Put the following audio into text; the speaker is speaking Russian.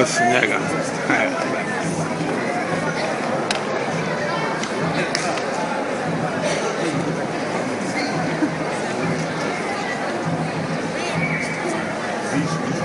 Pedro Sinaga. Thank